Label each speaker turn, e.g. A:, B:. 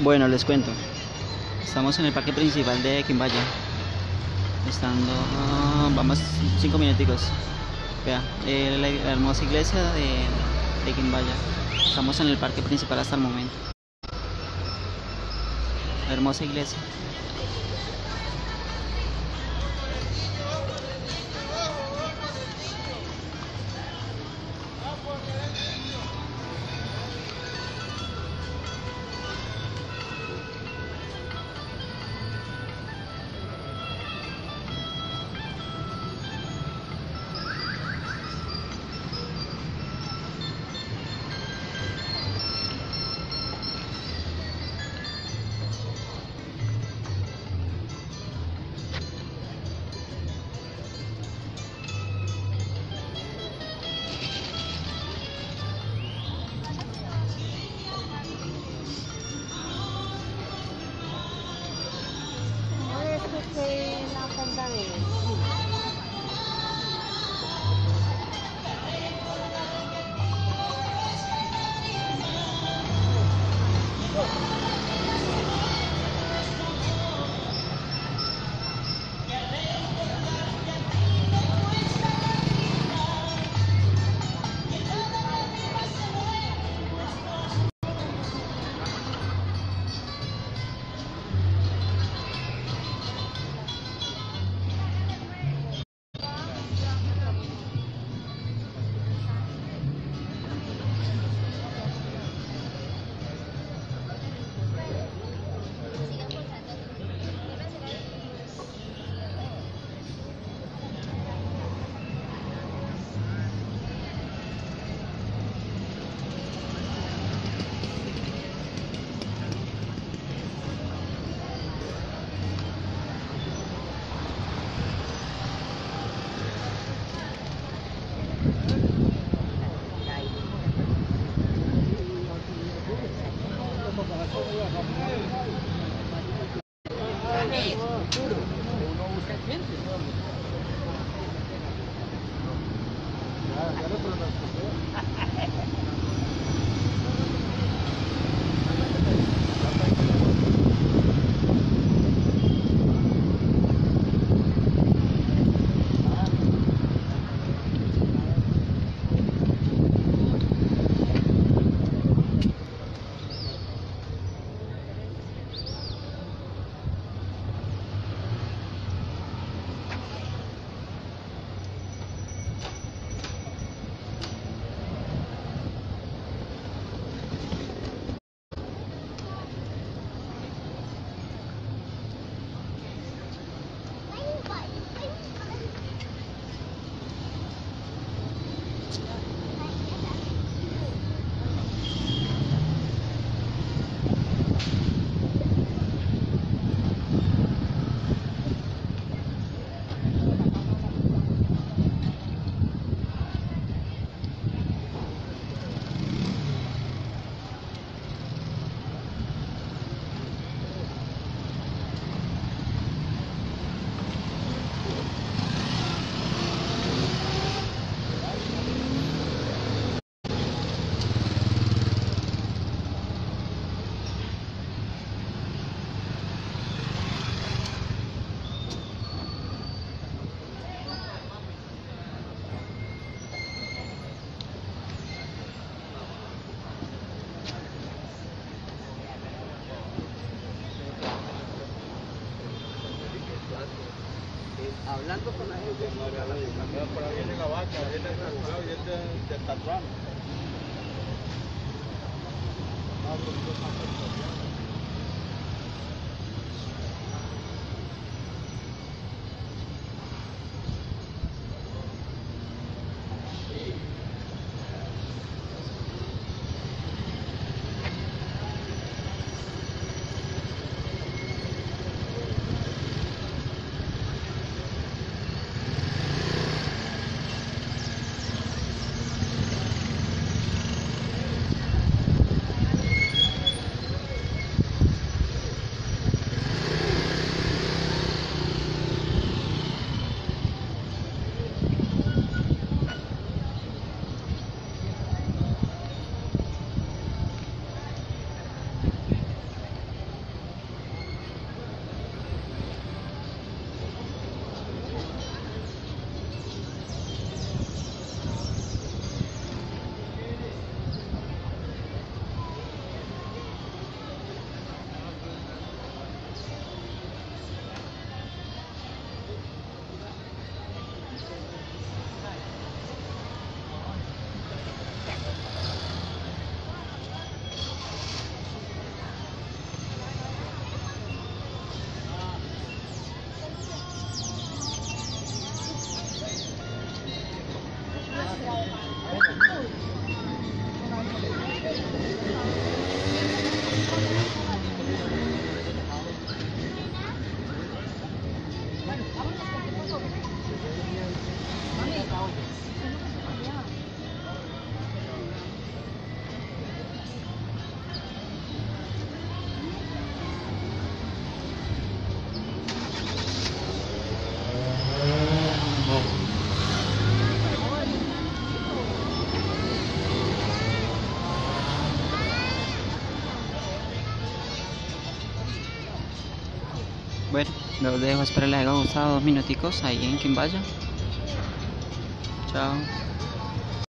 A: Bueno, les cuento. Estamos en el parque principal de Quimbaya. Estando. Vamos cinco minuticos. Vea, eh, la, hermosa iglesia de, de Quimbaya. Estamos en el parque principal hasta el momento. Hermosa iglesia.
B: La fonda de
C: hablando con la gente.
D: Por ahí viene la vaca, viene el rascado este de Tatuán.
A: Bueno, los dejo, espero les haya gustado dos minuticos ahí en Quimbaya. Chao.